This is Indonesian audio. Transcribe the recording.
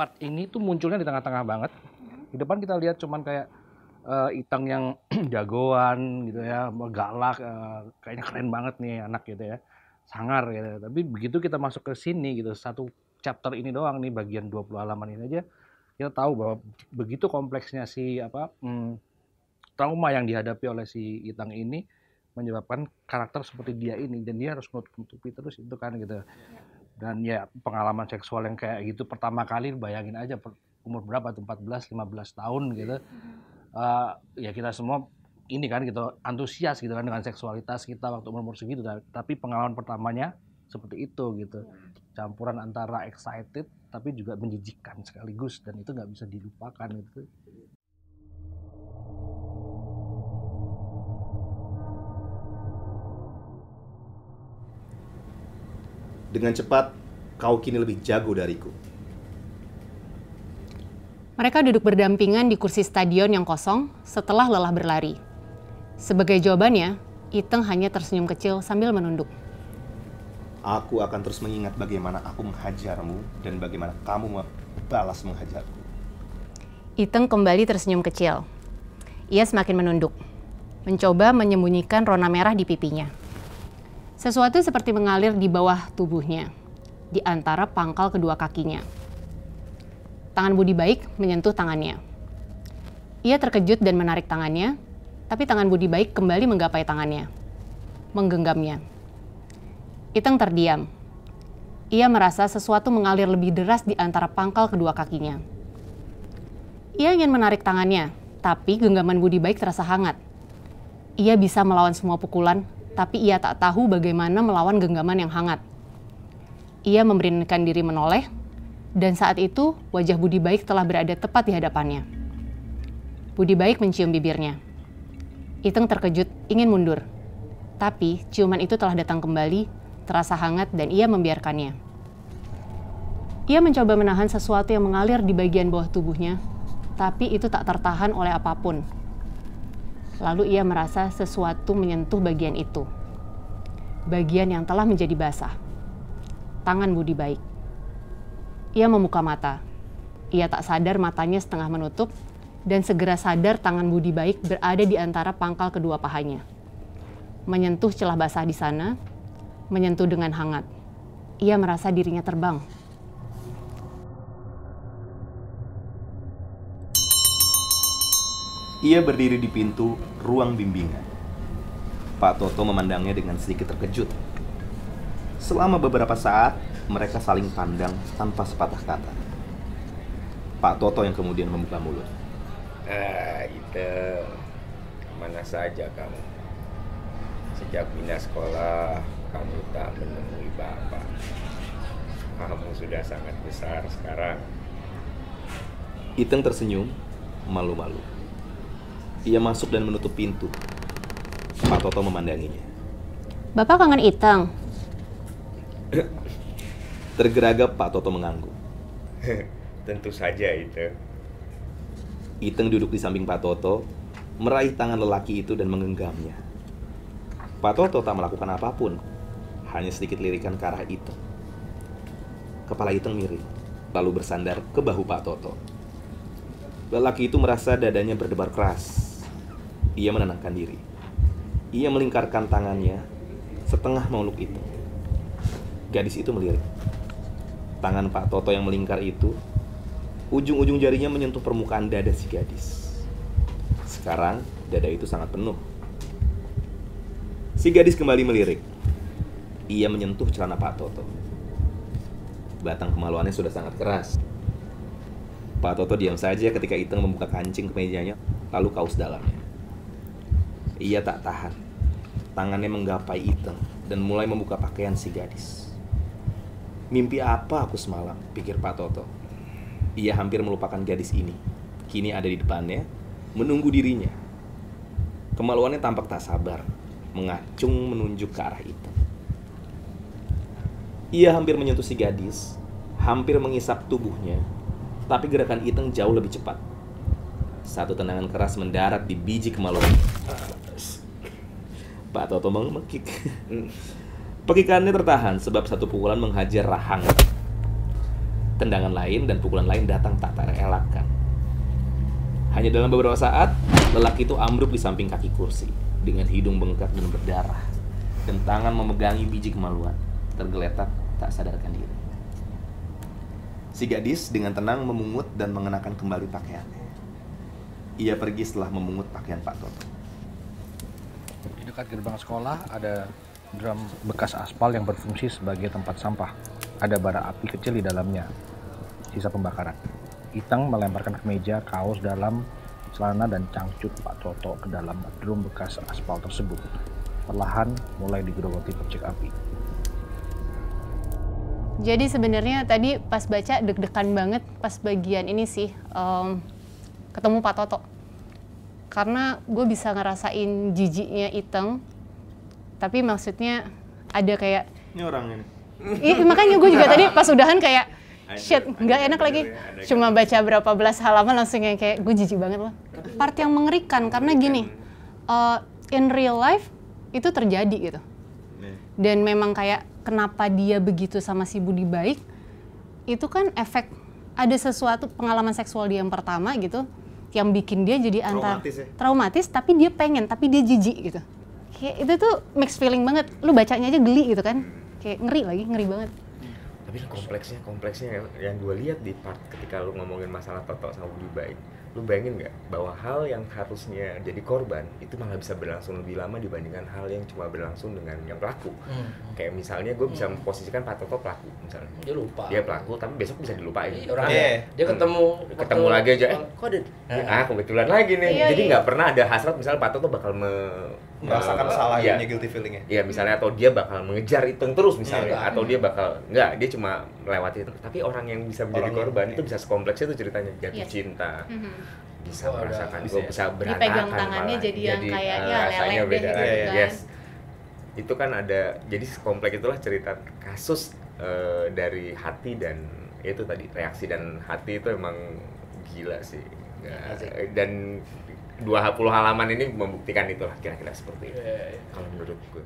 part ini tuh munculnya di tengah-tengah banget. Di depan kita lihat cuman kayak uh, Itang yang jagoan gitu ya, galak, uh, kayaknya keren banget nih anak gitu ya, sangar gitu. Tapi begitu kita masuk ke sini gitu, satu chapter ini doang nih bagian 20 halaman ini aja, kita tahu bahwa begitu kompleksnya si apa hmm, trauma yang dihadapi oleh si Itang ini menyebabkan karakter seperti dia ini dan dia harus menutupi terus itu kan gitu. Dan ya pengalaman seksual yang kayak gitu pertama kali bayangin aja umur berapa tuh 14 15 tahun gitu. Uh, ya kita semua ini kan gitu antusias gitu kan dengan seksualitas kita waktu umur-umur segitu. Tapi pengalaman pertamanya seperti itu gitu. Campuran antara excited tapi juga menjijikkan sekaligus dan itu nggak bisa dilupakan gitu Dengan cepat, kau kini lebih jago dariku. Mereka duduk berdampingan di kursi stadion yang kosong setelah lelah berlari. Sebagai jawabannya, Iteng hanya tersenyum kecil sambil menunduk. Aku akan terus mengingat bagaimana aku menghajarmu dan bagaimana kamu balas menghajarku. Iteng kembali tersenyum kecil. Ia semakin menunduk, mencoba menyembunyikan rona merah di pipinya. Sesuatu seperti mengalir di bawah tubuhnya, di antara pangkal kedua kakinya. Tangan Budi Baik menyentuh tangannya. Ia terkejut dan menarik tangannya, tapi tangan Budi Baik kembali menggapai tangannya, menggenggamnya. Iteng terdiam. Ia merasa sesuatu mengalir lebih deras di antara pangkal kedua kakinya. Ia ingin menarik tangannya, tapi genggaman Budi Baik terasa hangat. Ia bisa melawan semua pukulan tapi ia tak tahu bagaimana melawan genggaman yang hangat. Ia memberanikan diri menoleh, dan saat itu wajah Budi Baik telah berada tepat di hadapannya. Budi Baik mencium bibirnya. Iteng terkejut, ingin mundur. Tapi ciuman itu telah datang kembali, terasa hangat dan ia membiarkannya. Ia mencoba menahan sesuatu yang mengalir di bagian bawah tubuhnya, tapi itu tak tertahan oleh apa pun Lalu ia merasa sesuatu menyentuh bagian itu. Bagian yang telah menjadi basah. Tangan Budi baik. Ia membuka mata. Ia tak sadar matanya setengah menutup dan segera sadar tangan Budi baik berada di antara pangkal kedua pahanya. Menyentuh celah basah di sana, menyentuh dengan hangat. Ia merasa dirinya terbang. Ia berdiri di pintu ruang bimbingan. Pak Toto memandangnya dengan sedikit terkejut. Selama beberapa saat, mereka saling pandang tanpa sepatah kata. Pak Toto yang kemudian membuka mulut. Ah, itu mana saja kamu? Sejak pindah sekolah, kamu tak menemui bapak. Kamu sudah sangat besar sekarang. Iteng tersenyum, malu-malu. Ia masuk dan menutup pintu. Pak Toto memandanginya. Bapak kangen Itang? Tergeragap Pak Toto mengangguk. Tentu saja itu. Iteng duduk di samping Pak Toto, meraih tangan lelaki itu dan menggenggamnya. Pak Toto tak melakukan apa pun, hanya sedikit lirikan ke arah Iteng. Kepala Iteng miring, lalu bersandar ke bahu Pak Toto. Lelaki itu merasa dadanya berdebar keras ia menenangkan diri. Ia melingkarkan tangannya setengah meluk itu. Gadis itu melirik. Tangan Pak Toto yang melingkar itu, ujung-ujung jarinya menyentuh permukaan dada si gadis. Sekarang dada itu sangat penuh. Si gadis kembali melirik. Ia menyentuh celana Pak Toto. Batang kemaluannya sudah sangat keras. Pak Toto diam saja ketika Iteng membuka kancing ke mejanya, lalu kaos dalamnya. Ia tak tahan. Tangannya menggapai Iteng dan mulai membuka pakaian si gadis. Mimpi apa aku semalam, pikir Pak Toto. Ia hampir melupakan gadis ini. Kini ada di depannya, menunggu dirinya. Kemaluannya tampak tak sabar, mengacung menunjuk ke arah Iteng. Ia hampir menyentuh si gadis, hampir mengisap tubuhnya, tapi gerakan Iteng jauh lebih cepat. Satu tendangan keras mendarat di biji kemaluan. Pak Toto mengekik. Pekikannya tertahan sebab satu pukulan menghajar rahang. tendangan lain dan pukulan lain datang tak terelakkan. Hanya dalam beberapa saat, lelaki itu ambruk di samping kaki kursi dengan hidung bengkak dan berdarah dan tangan memegangi biji kemaluan, tergeletak tak sadarkan diri. Si gadis dengan tenang memungut dan mengenakan kembali pakaiannya. Ia pergi setelah memungut pakaian Pak Toto. Dekat gerbang sekolah ada drum bekas aspal yang berfungsi sebagai tempat sampah. Ada bara api kecil di dalamnya, sisa pembakaran. Itang melemparkan kemeja, kaos dalam celana dan cangcut Pak Toto ke dalam drum bekas aspal tersebut. Perlahan mulai digerogoti percik api. Jadi sebenarnya tadi pas baca deg-degan banget pas bagian ini sih em, ketemu Pak Toto. Karena gue bisa ngerasain jijiknya Iteng, tapi maksudnya ada kayak Ini orangnya nih. Ih, makanya gue juga tadi pas udahan kayak shit nggak enak lagi. cuma baca berapa belas halaman langsung yang kayak gue jijik banget loh. Part yang mengerikan karena gini uh, in real life itu terjadi gitu. Nih. dan memang kayak kenapa dia begitu sama si Budi baik itu kan efek ada sesuatu pengalaman seksual dia yang pertama gitu yang bikin dia jadi antar Traumatis ya? traumatis tapi dia pengen tapi dia jijik gitu. Kayak itu tuh mixed feeling banget. Lu bacanya aja geli gitu kan. Kayak ngeri lagi ngeri banget. Tapi kompleksnya kompleksnya yang, yang gue lihat di part ketika lu ngomongin masalah Toto sama Budi Baik lu bayangin nggak bahwa hal yang harusnya jadi korban itu malah bisa berlangsung lebih lama dibandingkan hal yang cuma berlangsung dengan yang pelaku Hmm. kayak misalnya gue bisa memposisikan Pak Toto pelaku misalnya Dia lupa. dia pelaku tapi besok bisa dilupain Iya, orang Iya. dia ketemu Ketemu waktu- lagi aja, eh. kok ada ah kebetulan lagi nih Iya, jadi iya. nggak pernah ada hasrat misalnya Pak Toto bakal me- merasakan me- salah iya. ini guilty feelingnya Iya misalnya atau dia bakal mengejar Iteng terus misalnya Iya, atau dia bakal enggak dia cuma melewati itu tapi orang yang bisa menjadi Orang korban itu bisa sekompleks itu ceritanya jatuh Yes. cinta bisa Oh, merasakan bisa gue ya. bisa berantakan Dipegang tangannya malah. jadi yang kayak, eh, ya, deh beda gitu Iya, kan. yes itu kan ada jadi sekompleks itulah cerita kasus eh, dari hati dan itu tadi reaksi dan hati itu emang gila sih Asik. dan 20 halaman ini membuktikan itulah kira-kira seperti itu Iya, iya. kalau menurut gue